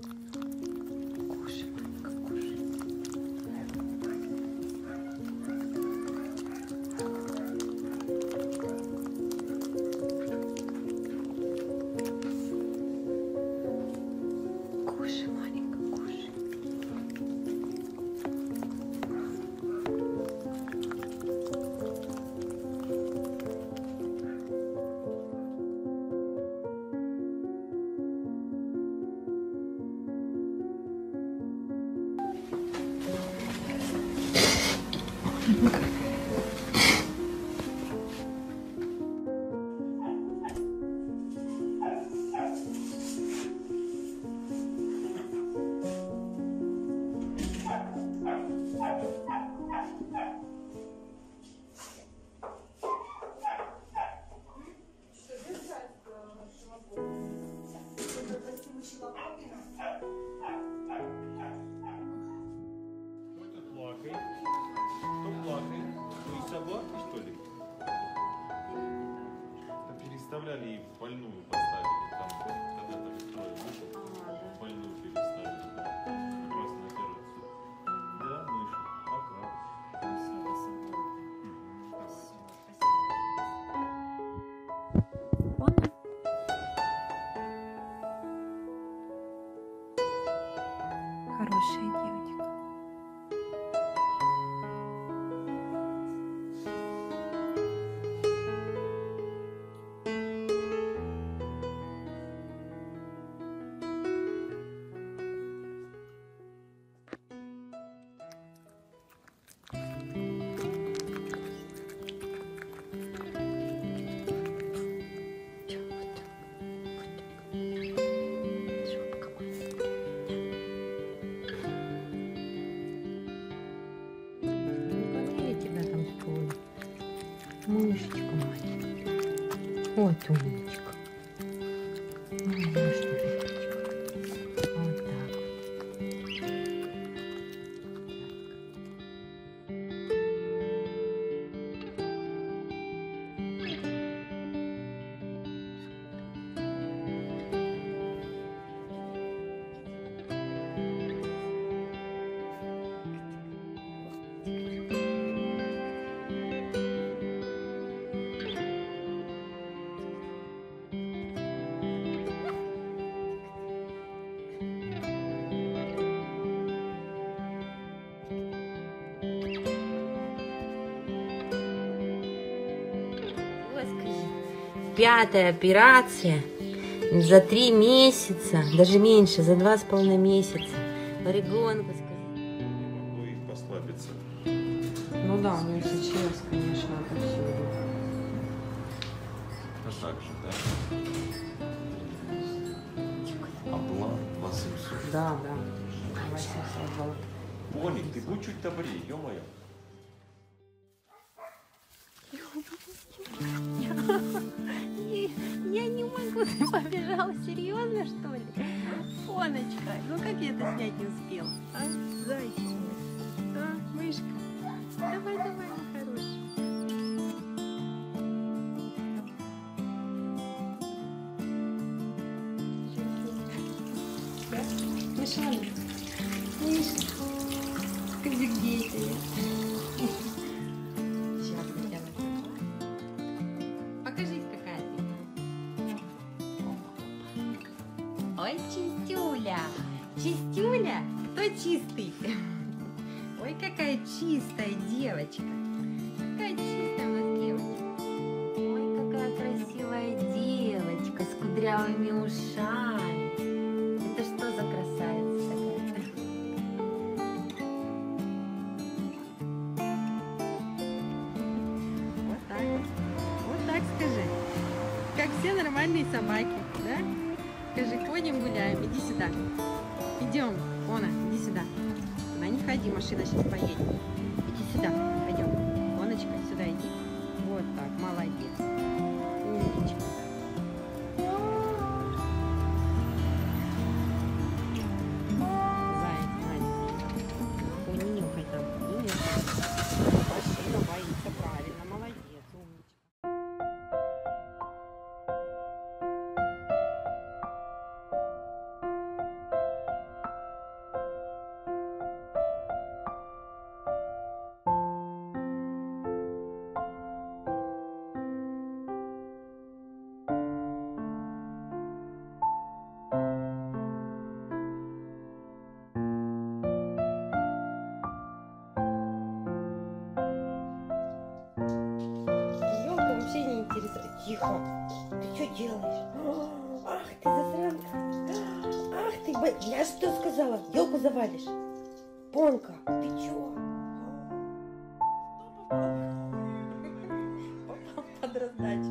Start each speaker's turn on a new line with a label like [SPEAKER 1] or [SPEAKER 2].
[SPEAKER 1] Mm-hmm. はい。Собака, что ли? Да переставляли и в больную поставили. Там, когда там строя вышел, в больную переставили. Как раз на операцию. Да, Миша? Пока.
[SPEAKER 2] Хорошая девочка. Вот умничка. Пятая операция за три месяца, даже меньше, за два с половиной месяца. Ребенку сказать.
[SPEAKER 1] Могло и послабиться.
[SPEAKER 2] Ну да, у нее сейчас, конечно, это все.
[SPEAKER 1] А так же, да? Облан 800.
[SPEAKER 2] Да, да. 800 золотых.
[SPEAKER 1] Боник, ты будь чуть добрее, ё-моё.
[SPEAKER 3] Я могу, ты побежала серьезно, что ли? Фоночка, ну как я это снять не успел? А, зайчик. А, мышка. Давай, давай, мой хороший. Мышонок. Миша. Скажи, где это я? Ой, чистюля. Чистюля? Кто чистый? Ой, какая чистая девочка. Какая чистая у нас девочка. Ой, какая красивая девочка с кудрявыми ушами. Это что за красавица такая? Вот так. Вот так скажи. Как все нормальные собаки, ходим гуляем, иди сюда. Идем, Она, иди сюда. Туда не ходи, машина сейчас поедет. Иди сюда, пойдем. Оночка, сюда иди. Вот так, молодец. Тихо. Ты что делаешь? А, ах ты засранка. А, ах ты, я что сказала? Елку завалишь. Понка, ты чё? Попал под раздачу.